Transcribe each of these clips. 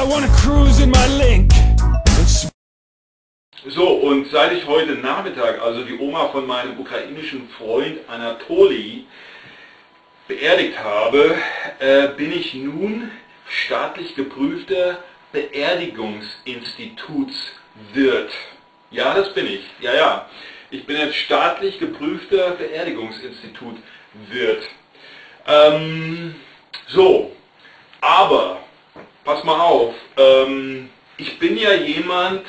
I wanna cruise in my link. So, und seit ich heute Nachmittag, also die Oma von meinem ukrainischen Freund Anatoli, beerdigt habe, äh, bin ich nun staatlich geprüfter Beerdigungsinstitutswirt. Ja, das bin ich. Ja, ja. Ich bin jetzt staatlich geprüfter Beerdigungsinstitutwirt. Ähm, so, aber, pass mal auf, ähm, ich bin ja jemand,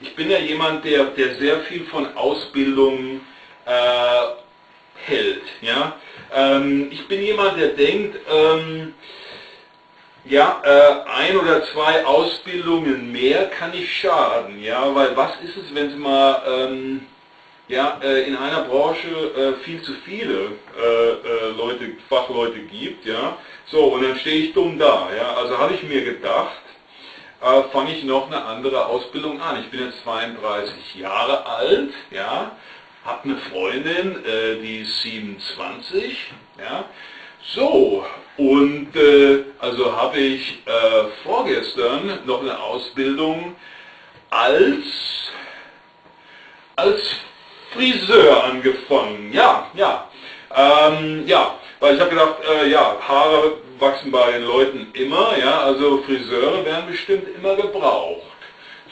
ich bin ja jemand, der, der sehr viel von Ausbildung äh, hält. Ja? Ähm, ich bin jemand, der denkt, ähm, ja, äh, ein oder zwei Ausbildungen mehr kann nicht schaden, ja, weil was ist es, wenn es mal ähm, ja, äh, in einer Branche äh, viel zu viele äh, Leute, Fachleute gibt, ja, so und dann stehe ich dumm da, ja, also habe ich mir gedacht, fange ich noch eine andere Ausbildung an. Ich bin jetzt 32 Jahre alt, ja, habe eine Freundin, die ist 27, ja, so, und äh, also habe ich äh, vorgestern noch eine Ausbildung als, als Friseur angefangen. Ja, ja, ähm, ja, weil ich habe gedacht, äh, ja, Haare wachsen bei den Leuten immer, ja, also Friseure werden bestimmt immer gebraucht.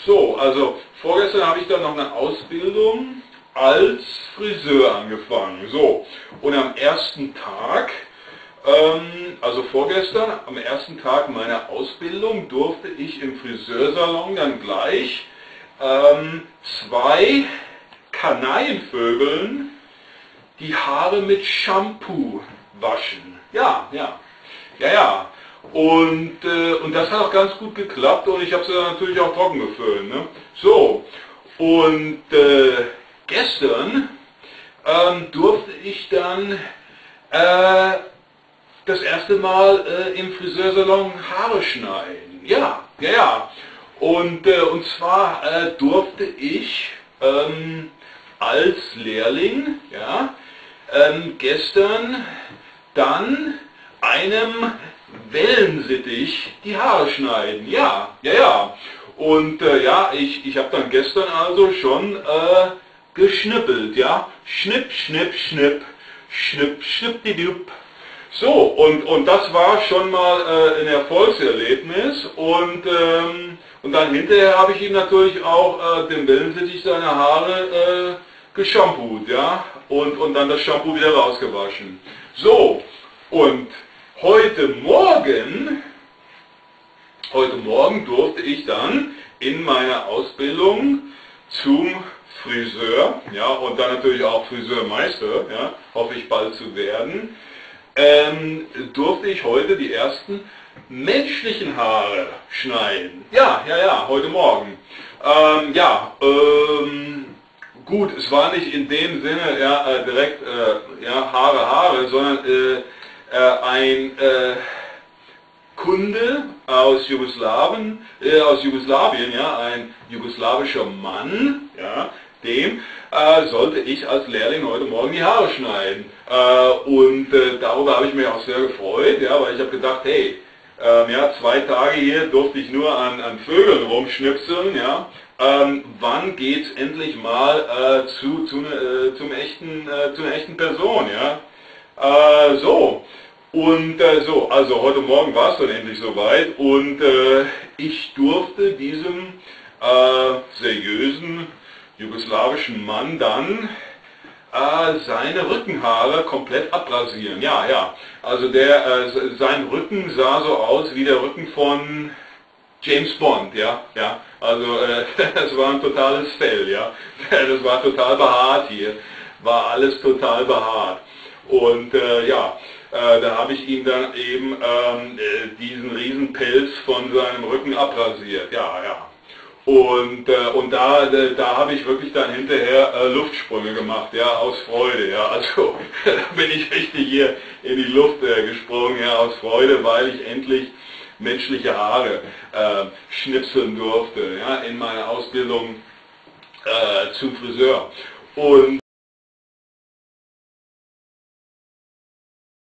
So, also vorgestern habe ich dann noch eine Ausbildung als Friseur angefangen. So, und am ersten Tag, ähm, also vorgestern, am ersten Tag meiner Ausbildung durfte ich im Friseursalon dann gleich ähm, zwei Kanarienvögeln die Haare mit Shampoo waschen. Ja, ja. Ja, ja. Und, äh, und das hat auch ganz gut geklappt und ich habe sie dann natürlich auch trocken geföhnt. Ne? So, und äh, gestern ähm, durfte ich dann äh, das erste Mal äh, im Friseursalon Haare schneiden. Ja, ja, ja. Und, äh, und zwar äh, durfte ich ähm, als Lehrling ja, ähm, gestern dann einem Wellensittich die Haare schneiden. Ja, ja, ja. Und äh, ja, ich, ich habe dann gestern also schon äh, geschnippelt, ja. Schnipp, schnipp, schnipp, schnipp, schnippdidup. So, und, und das war schon mal äh, ein Erfolgserlebnis und, ähm, und dann hinterher habe ich ihm natürlich auch äh, dem Wellensittich seine Haare äh, geschamput, ja, und, und dann das Shampoo wieder rausgewaschen. So, und heute Morgen, heute Morgen durfte ich dann in meiner Ausbildung zum Friseur, ja, und dann natürlich auch Friseurmeister, ja, hoffe ich bald zu werden, ähm, durfte ich heute die ersten menschlichen Haare schneiden. Ja, ja, ja, heute Morgen. Ähm, ja, ähm, gut, es war nicht in dem Sinne ja, äh, direkt äh, ja, Haare, Haare, sondern äh, äh, ein äh, Kunde aus Jugoslawien, aus Jugoslawien, ja, ein jugoslawischer Mann, ja, dem sollte ich als Lehrling heute Morgen die Haare schneiden. Und darüber habe ich mich auch sehr gefreut, ja, weil ich habe gedacht, hey, ähm, ja, zwei Tage hier durfte ich nur an, an Vögeln rumschnipseln, ja. Ähm, wann es endlich mal zu, zu, ne, zum echten, zu einer echten Person, ja? so, und äh, so, also heute Morgen war es dann endlich soweit und äh, ich durfte diesem äh, seriösen jugoslawischen Mann dann äh, seine Rückenhaare komplett abrasieren. Ja, ja, also der, äh, sein Rücken sah so aus wie der Rücken von James Bond, ja, ja, also äh, das war ein totales Fell, ja, das war total behaart hier, war alles total behaart. Und äh, ja, äh, da habe ich ihm dann eben ähm, äh, diesen riesen Pelz von seinem Rücken abrasiert. Ja, ja. Und, äh, und da, äh, da habe ich wirklich dann hinterher äh, Luftsprünge gemacht, ja, aus Freude, ja. Also da bin ich richtig hier in die Luft äh, gesprungen, ja, aus Freude, weil ich endlich menschliche Haare äh, schnipseln durfte, ja, in meiner Ausbildung äh, zum Friseur. Und